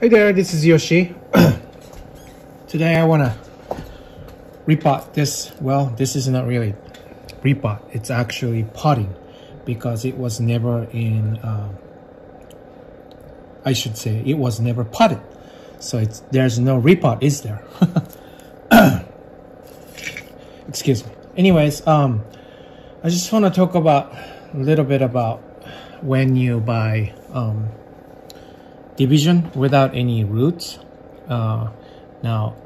Hey there, this is Yoshi. Today I want to repot this. Well, this is not really repot. It's actually potting because it was never in, uh, I should say, it was never potted. So it's there's no repot, is there? Excuse me. Anyways, um, I just want to talk about a little bit about when you buy um, division without any roots. Uh, now,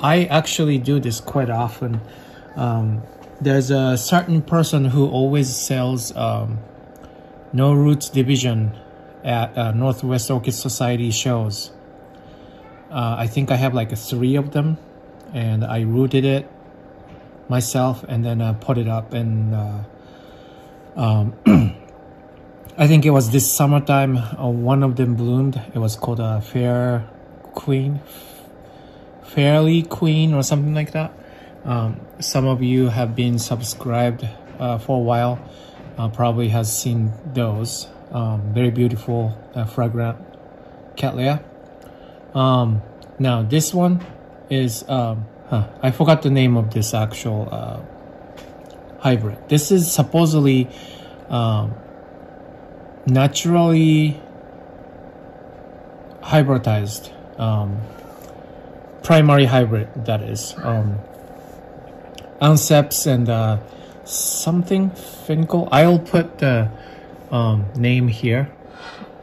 I actually do this quite often. Um, there's a certain person who always sells um, no roots division at uh, Northwest Orchid Society shows. Uh, I think I have like three of them, and I rooted it myself and then uh, put it up and uh, um, I think it was this summertime. Uh, one of them bloomed. It was called a Fair Queen, Fairly Queen, or something like that. Um, some of you have been subscribed uh, for a while. Uh, probably has seen those. Um, very beautiful, uh, fragrant cattleya. Um, now this one is um, huh, I forgot the name of this actual uh, hybrid. This is supposedly um, naturally hybridized um, primary hybrid that is um, Anceps and uh, something Finkel. I'll put the um, name here.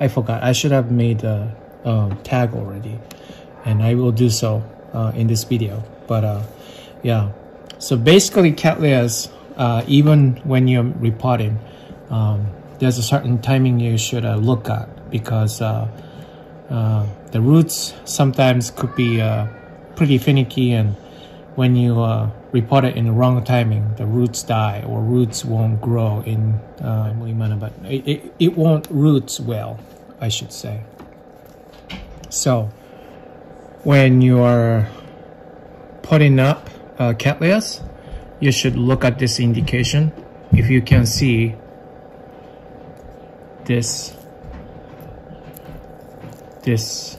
I forgot. I should have made a, a, tag already, and I will do so uh, in this video. But uh, yeah, so basically, cattleyas, uh, even when you're repotting, um, there's a certain timing you should uh, look at because uh, uh, the roots sometimes could be uh, pretty finicky and when you uh, repot it in the wrong timing the roots die or roots won't grow in uh, but it, it, it won't roots well I should say. So when you are putting up uh, cattleyas you should look at this indication. If you can see this this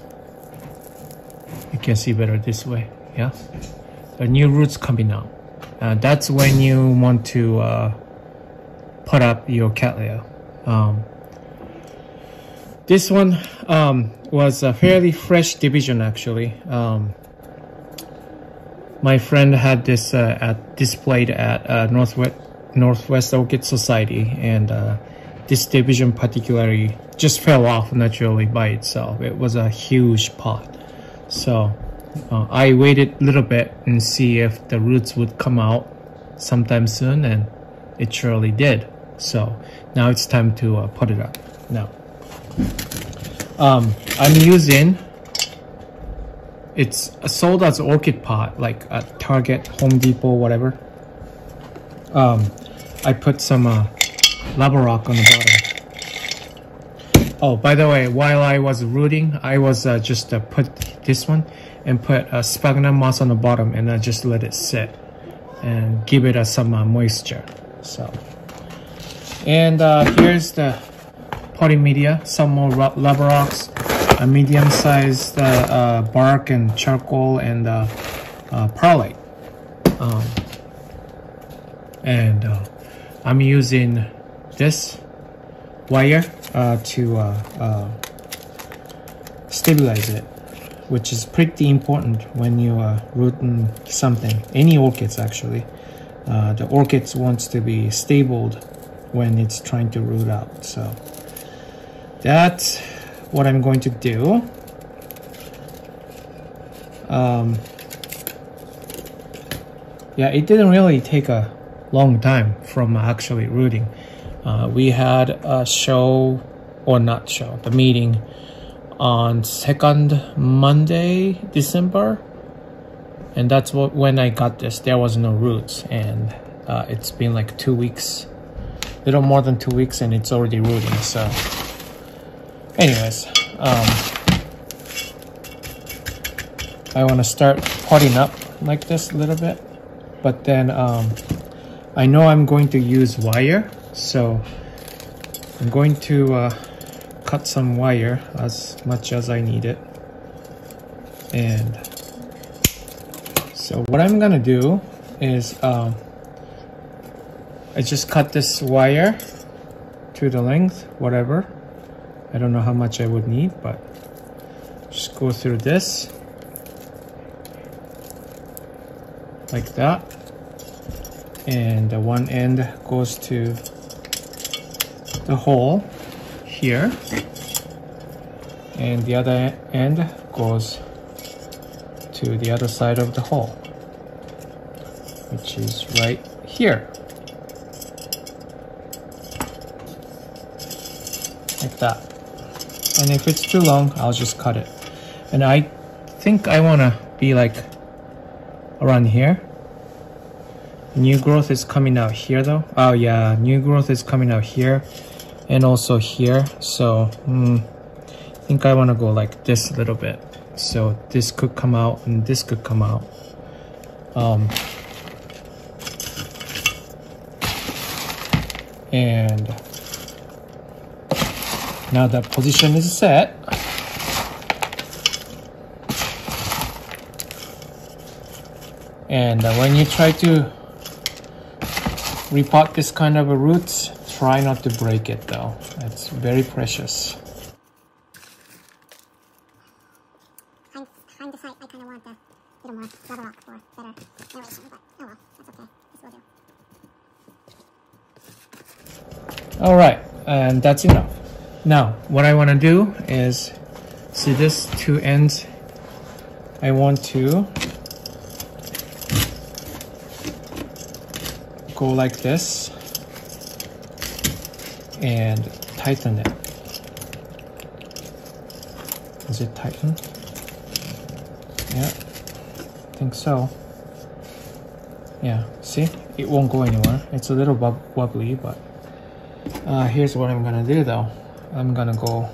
you can see better this way yeah? The new roots coming out. Uh, that's when you want to uh, put up your cattleya um, this one um, was a fairly fresh division actually. Um, my friend had this uh, at displayed at uh, Northwest Northwest Orchid Society and uh, this division particularly just fell off naturally by itself. It was a huge pot. So uh, I waited a little bit and see if the roots would come out sometime soon and it surely did. So now it's time to uh, put it up. Now um, I'm using it's sold as orchid pot like at Target, Home Depot, whatever. Um, I put some uh, lava rock on the bottom. Oh, by the way, while I was rooting, I was uh, just uh, put this one and put a sphagnum moss on the bottom and I just let it sit and give it uh, some uh, moisture. So, and uh, here's the potting media, some more lava rocks, a medium-sized uh, uh, bark and charcoal and perlite. Um, and I'm using this wire uh, to uh, uh, stabilize it which is pretty important when you are rooting something any orchids actually. Uh, the orchids wants to be stable when it's trying to root out so. That's what I'm going to do. Um, yeah it didn't really take a long time from actually rooting uh, we had a show, or not show, the meeting on second Monday, December. And that's what when I got this, there was no roots. And uh, it's been like two weeks, little more than two weeks, and it's already rooting. So, anyways, um, I want to start potting up like this a little bit. But then um, I know I'm going to use wire so I'm going to uh, cut some wire as much as I need it. And so what I'm gonna do is um, I just cut this wire to the length, whatever. I don't know how much I would need, but just go through this like that and the one end goes to the hole here. And the other end goes to the other side of the hole which is right here. Like that. And if it's too long I'll just cut it. And I think I want to be like around here. New growth is coming out here though. Oh yeah. New growth is coming out here and also here. So mm, I think I want to go like this a little bit. So this could come out and this could come out. Um, and now that position is set and uh, when you try to repot this kind of a root, try not to break it though. It's very precious. Find, find the site I kind of want a little more lava rock for better aeration, but oh well, that's okay. This will do. Alright, and that's enough. Now, what I want to do is, see this two ends, I want to go like this and tighten it. Is it tightened? Yeah, I think so. Yeah, see? It won't go anywhere. It's a little wobbly, but uh, here's what I'm gonna do though. I'm gonna go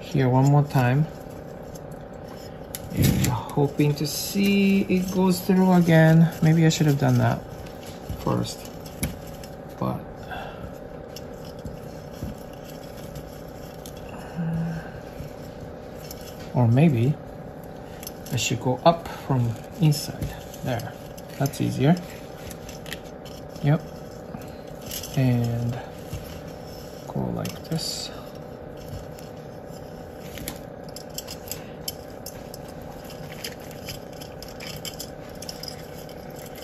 here one more time hoping to see it goes through again. Maybe I should have done that first. But or maybe I should go up from inside. There. That's easier. Yep. And go like this.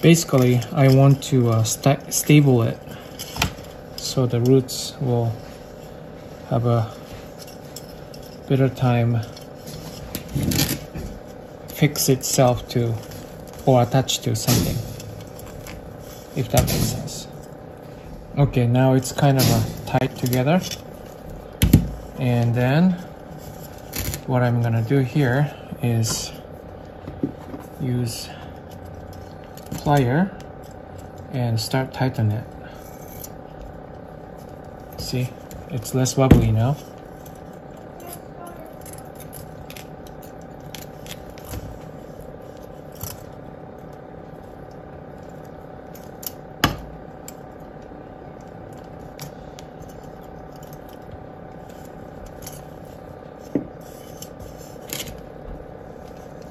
basically I want to uh, st stable it so the roots will have a better time fix itself to or attach to something if that makes sense okay now it's kind of uh, tight together and then what I'm gonna do here is use plier and start tightening it. See, it's less wobbly now.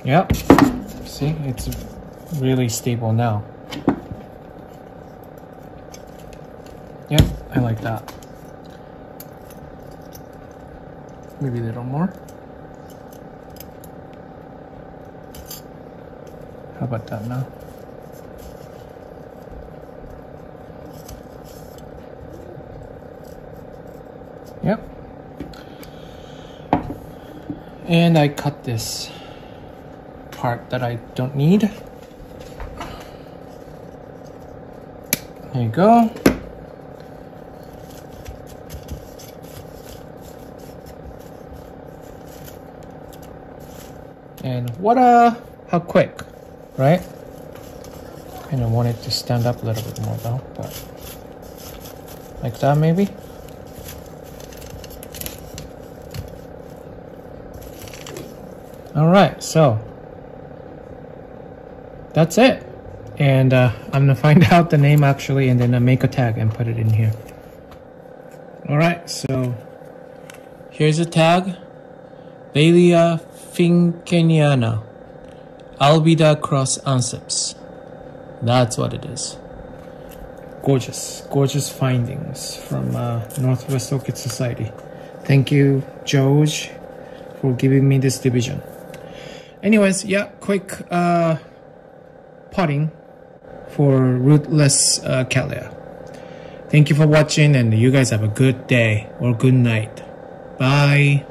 Yep. See, it's really stable now. Yep, I like that. Maybe a little more. How about that now? Yep. And I cut this part that I don't need. There you go. And what a, how quick, right? Kind of want it to stand up a little bit more though, but like that maybe? All right, so that's it and uh, I'm gonna find out the name actually and then I make a tag and put it in here alright so Here's a tag. Laelia finckeniana. Albida cross anceps. That's what it is. Gorgeous, gorgeous findings from uh, Northwest Orchid Society. Thank you, George, for giving me this division. Anyways, yeah, quick uh, potting for rootless uh, Cattleya. Thank you for watching, and you guys have a good day or good night. Bye.